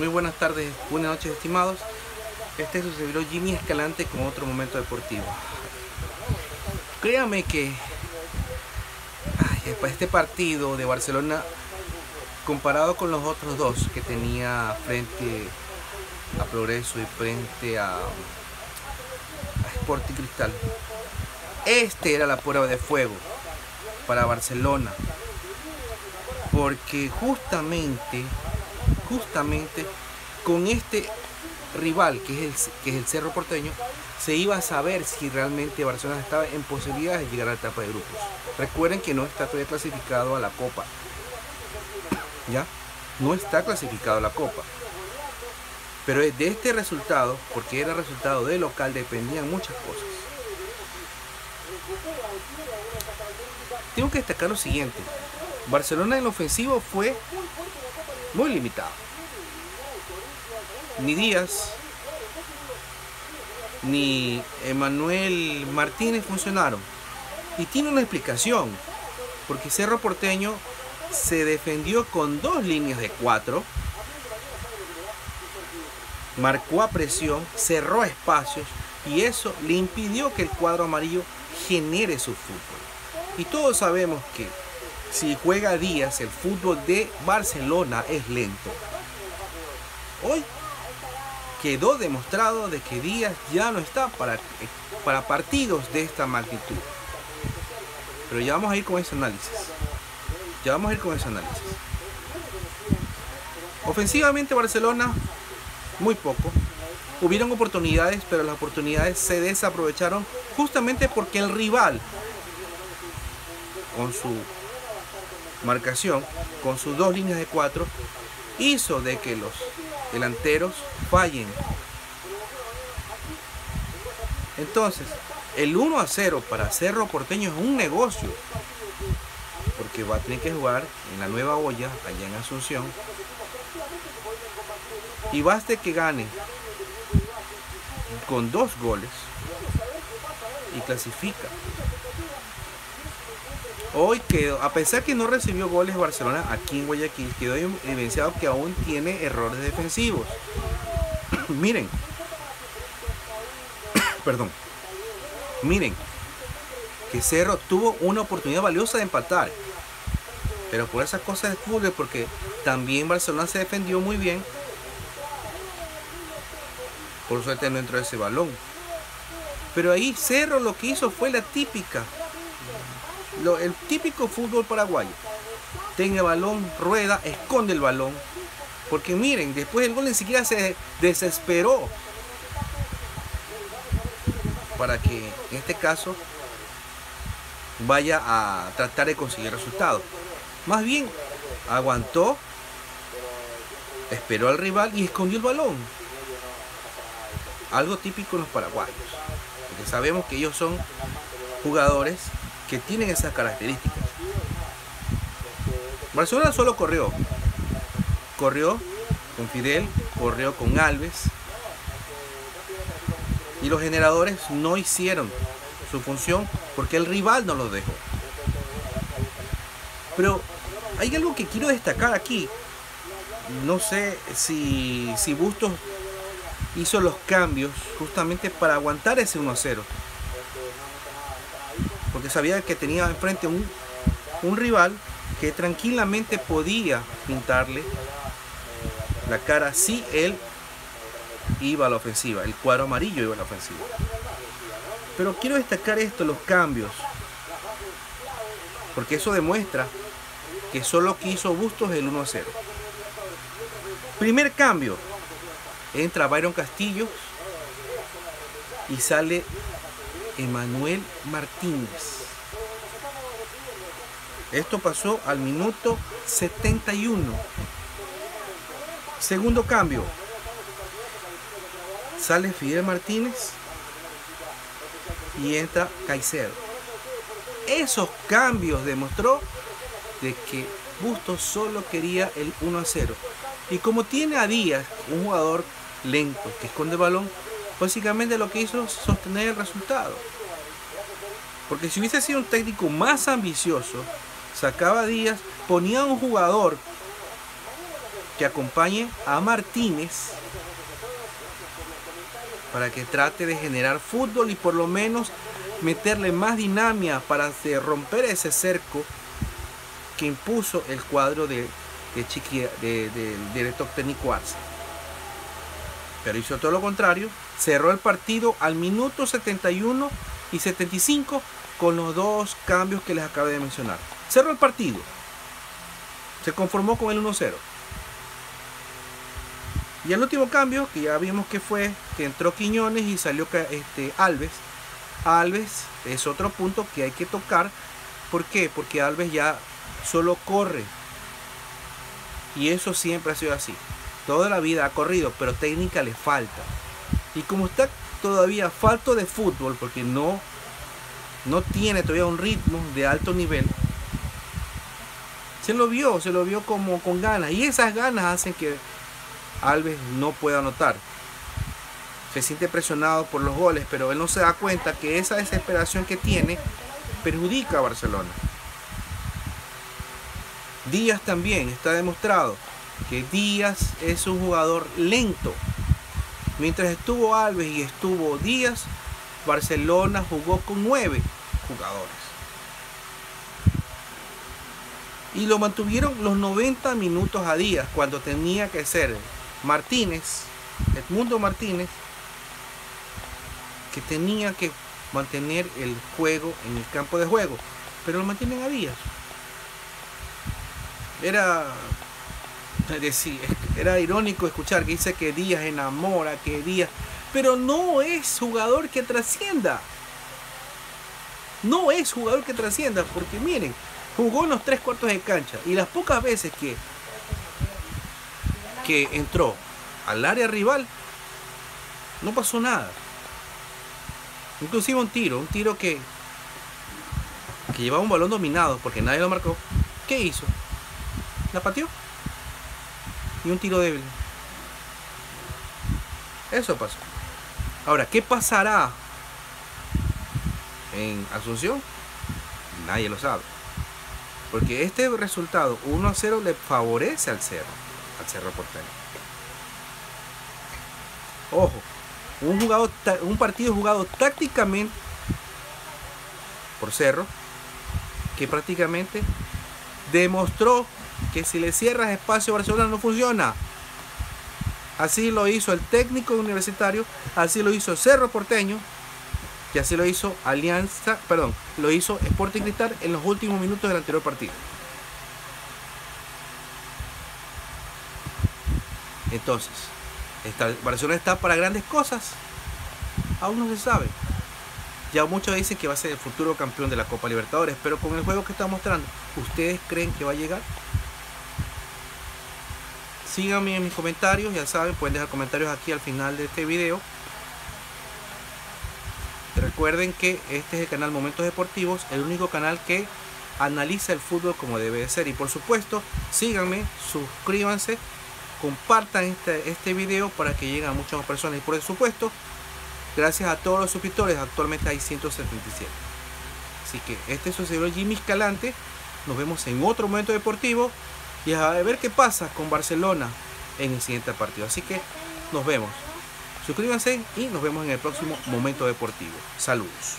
Muy buenas tardes, buenas noches estimados. Este es su servidor Jimmy Escalante con otro momento deportivo. Créame que este partido de Barcelona comparado con los otros dos que tenía frente a Progreso y frente a, a Sporting Cristal, este era la prueba de fuego para Barcelona. Porque justamente, justamente con este rival que es, el, que es el Cerro Porteño, se iba a saber si realmente Barcelona estaba en posibilidades de llegar a la etapa de grupos. Recuerden que no está todavía clasificado a la Copa. ¿Ya? No está clasificado a la Copa. Pero de este resultado, porque era resultado de local, dependían muchas cosas. Tengo que destacar lo siguiente. Barcelona en ofensivo fue muy limitado. Ni Díaz ni Emanuel Martínez funcionaron. Y tiene una explicación. Porque Cerro Porteño se defendió con dos líneas de cuatro. Marcó a presión, cerró espacios y eso le impidió que el cuadro amarillo genere su fútbol. Y todos sabemos que si juega Díaz, el fútbol de Barcelona es lento. Hoy quedó demostrado de que Díaz ya no está para, para partidos de esta magnitud. Pero ya vamos a ir con ese análisis. Ya vamos a ir con ese análisis. Ofensivamente Barcelona, muy poco. Hubieron oportunidades, pero las oportunidades se desaprovecharon justamente porque el rival, con su marcación, con sus dos líneas de cuatro, hizo de que los delanteros fallen. Entonces, el 1 a 0 para Cerro Porteño es un negocio. Porque va a tener que jugar en la nueva olla, allá en Asunción. Y baste que gane con dos goles y clasifica. Hoy quedó, a pesar que no recibió goles Barcelona aquí en Guayaquil, quedó evidenciado que aún tiene errores defensivos. miren, perdón, miren, que Cerro tuvo una oportunidad valiosa de empatar. Pero por esas cosas de porque también Barcelona se defendió muy bien. Por suerte no entró ese balón. Pero ahí Cerro lo que hizo fue la típica el típico fútbol paraguayo. Tenga balón, rueda, esconde el balón. Porque miren, después el gol ni siquiera se desesperó. Para que en este caso vaya a tratar de conseguir resultados. Más bien, aguantó, esperó al rival y escondió el balón. Algo típico en los paraguayos. Porque sabemos que ellos son jugadores que tienen esas características. Barcelona solo corrió. Corrió con Fidel, corrió con Alves. Y los generadores no hicieron su función porque el rival no los dejó. Pero hay algo que quiero destacar aquí. No sé si, si Bustos hizo los cambios justamente para aguantar ese 1 0 porque sabía que tenía enfrente un, un rival que tranquilamente podía pintarle la cara si él iba a la ofensiva, el cuadro amarillo iba a la ofensiva. Pero quiero destacar esto, los cambios, porque eso demuestra que solo quiso Bustos el 1 a 0. Primer cambio, entra Byron Castillo y sale Emanuel Martínez. Esto pasó al minuto 71. Segundo cambio. Sale Fidel Martínez y entra Caicedo. Esos cambios demostró de que Bustos solo quería el 1 a 0. Y como tiene a Díaz, un jugador lento que esconde balón, básicamente lo que hizo es sostener el resultado. Porque si hubiese sido un técnico más ambicioso, sacaba días, ponía un jugador que acompañe a Martínez para que trate de generar fútbol y por lo menos meterle más dinámica para romper ese cerco que impuso el cuadro de, de, del director técnico Arce. Pero hizo todo lo contrario, cerró el partido al minuto 71 y 75 con los dos cambios que les acabé de mencionar. Cerró el partido. Se conformó con el 1-0. Y el último cambio, que ya vimos que fue que entró Quiñones y salió este, Alves. Alves es otro punto que hay que tocar. ¿Por qué? Porque Alves ya solo corre. Y eso siempre ha sido así. Toda la vida ha corrido, pero técnica le falta. Y como está todavía falto de fútbol, porque no, no tiene todavía un ritmo de alto nivel, se lo vio, se lo vio como con ganas. Y esas ganas hacen que Alves no puede anotar. Se siente presionado por los goles, pero él no se da cuenta que esa desesperación que tiene perjudica a Barcelona. Díaz también está demostrado que Díaz es un jugador lento. Mientras estuvo Alves y estuvo Díaz, Barcelona jugó con nueve jugadores. Y lo mantuvieron los 90 minutos a Díaz cuando tenía que ser Martínez, Edmundo Martínez, que tenía que mantener el juego en el campo de juego, pero lo mantienen a Díaz. Era, era irónico escuchar que dice que Díaz enamora, que Díaz, pero no es jugador que trascienda. No es jugador que trascienda, porque miren, jugó en los tres cuartos de cancha y las pocas veces que que entró al área rival, no pasó nada. Inclusive un tiro, un tiro que, que llevaba un balón dominado porque nadie lo marcó. ¿Qué hizo? La pateó. Y un tiro débil. Eso pasó. Ahora, ¿qué pasará en Asunción? Nadie lo sabe. Porque este resultado 1 a 0 le favorece al Cerro al Cerro Porteño. Ojo, un, jugado, un partido jugado tácticamente por Cerro, que prácticamente demostró que si le cierras espacio a Barcelona no funciona. Así lo hizo el técnico universitario, así lo hizo Cerro Porteño, y así lo hizo Alianza, perdón, lo hizo Sporting Cristal en los últimos minutos del anterior partido. Entonces, Barcelona está para grandes cosas. Aún no se sabe. Ya muchos dicen que va a ser el futuro campeón de la Copa Libertadores, pero con el juego que está mostrando, ¿ustedes creen que va a llegar? Síganme en mis comentarios, ya saben, pueden dejar comentarios aquí al final de este video. Recuerden que este es el canal Momentos Deportivos, el único canal que analiza el fútbol como debe de ser. Y por supuesto, síganme, suscríbanse compartan este, este video para que lleguen a muchas más personas. Y por supuesto, gracias a todos los suscriptores, actualmente hay 177. Así que este es su Jimmy Escalante. Nos vemos en otro momento deportivo y a ver qué pasa con Barcelona en el siguiente partido. Así que nos vemos. Suscríbanse y nos vemos en el próximo momento deportivo. Saludos.